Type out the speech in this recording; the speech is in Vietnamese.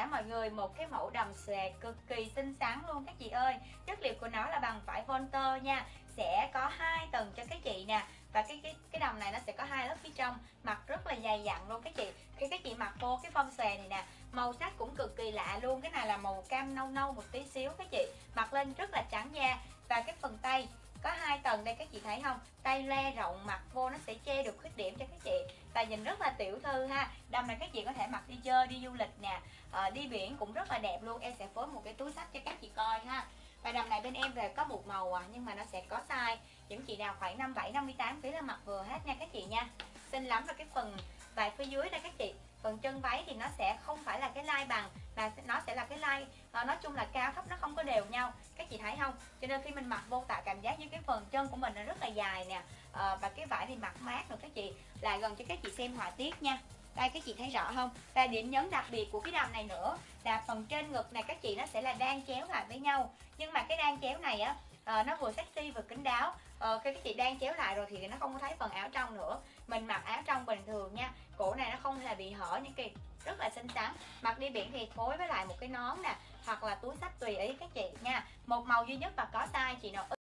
cả mọi người một cái mẫu đầm xòe cực kỳ xinh xắn luôn các chị ơi. Chất liệu của nó là bằng vải Volter nha. Sẽ có hai tầng cho các chị nè. Và cái cái cái đầm này nó sẽ có hai lớp phía trong. Mặc rất là dày dặn luôn các chị. Khi các chị mặc vô cái phong xòe này nè, màu sắc cũng cực kỳ lạ luôn. Cái này là màu cam nâu nâu một tí xíu các chị. Mặc lên rất là trắng da. Và cái phần tay, có hai tầng đây các chị thấy không? Tay le rộng mặc vô nó sẽ che được khuyết điểm cho các và nhìn rất là tiểu thư ha. Đầm này các chị có thể mặc đi chơi đi du lịch nè. À, đi biển cũng rất là đẹp luôn. Em sẽ phối một cái túi sách cho các chị coi ha. Và đầm này bên em về có một màu à nhưng mà nó sẽ có size. Những chị nào khoảng 57 58 kg là mặc vừa hết nha các chị nha. Xinh lắm và cái phần vài phía dưới đây các chị. Phần chân váy thì nó sẽ không phải là cái lai bằng mà nó sẽ là cái lai à, ờ, nói chung là cao thấp nó không có đều nhau. Các chị thấy không? Cho nên khi mình mặc vô tạo cảm giác như cái phần chân của mình nó rất là dài nè. À, và cái vải thì mặc mát nữa các chị lại gần cho các chị xem họa tiết nha. Đây các chị thấy rõ không? Và điểm nhấn đặc biệt của cái đầm này nữa. Là phần trên ngực này các chị nó sẽ là đan chéo lại với nhau. Nhưng mà cái đan chéo này á à, nó vừa sexy vừa kín đáo. Ờ, à, khi các chị đan chéo lại rồi thì nó không có thấy phần áo trong nữa. Mình mặc áo trong bình thường nha. Cổ này nó không hề bị hở những cái rất là xinh xắn. Mặc đi biển thì phối với lại một cái nón nè hoặc là túi sách tùy ý các chị nha. Một màu duy nhất và có size chị nào